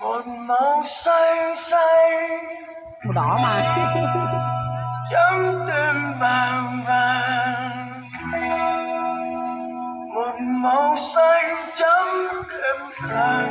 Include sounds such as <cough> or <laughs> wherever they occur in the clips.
một màu xanh xanh. Màu đỏ mà. <laughs> Chấm tim vàng vàng. Một màu xanh chấm thêm làn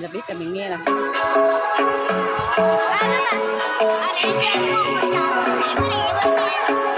vậy là biết là mình nghe là À, các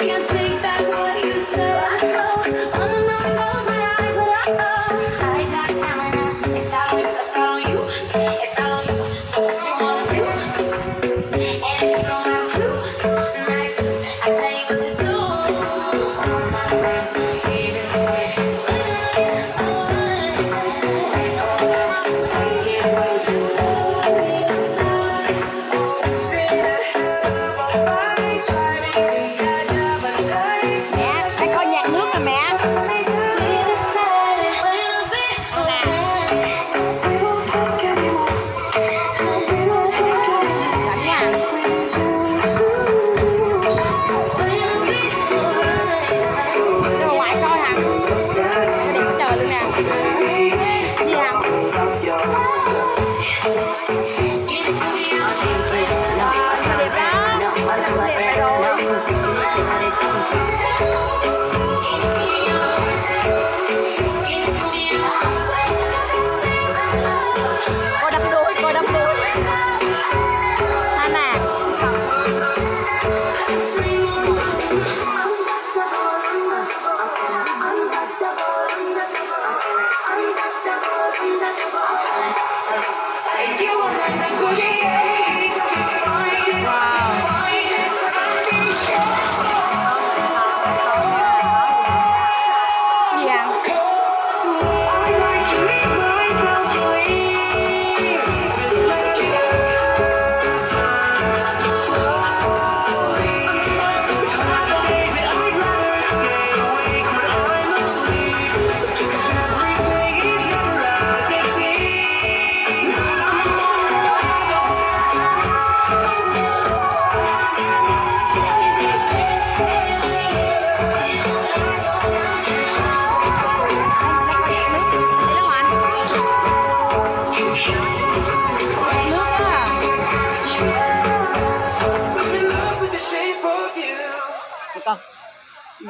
can't see. Hả đẹp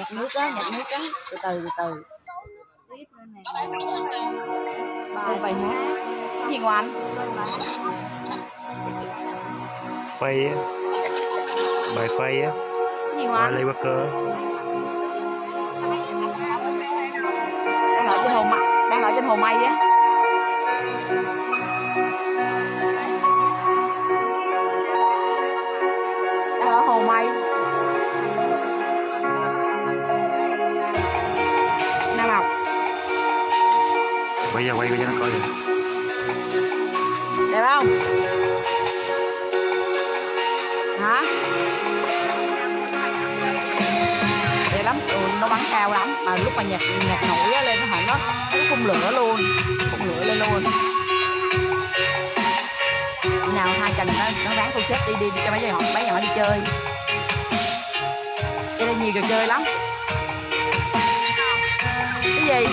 nhạc nước á nhạc nước á. Từ từ từ từ. Bài bài hát. Cái gì ngoài anh? Phay á. Bài Phay á. Wiley Walker đang ở trên hồ mây đang ở trên hồ mây á Bây giờ quay cho nó coi. Đẹp không? Hả? Đẹp lắm. Ừ, nó bắn cao lắm. Mà lúc mà nhạc nhạc nổi lên nó hả nó nó phun lửa luôn. Phun lửa lên luôn. Nào hai chồng nó nó ráng thu xếp đi đi, đi cho mấy nhỏ mấy nhỏ đi chơi. Chơi đây nhiều trò chơi lắm. Cái gì?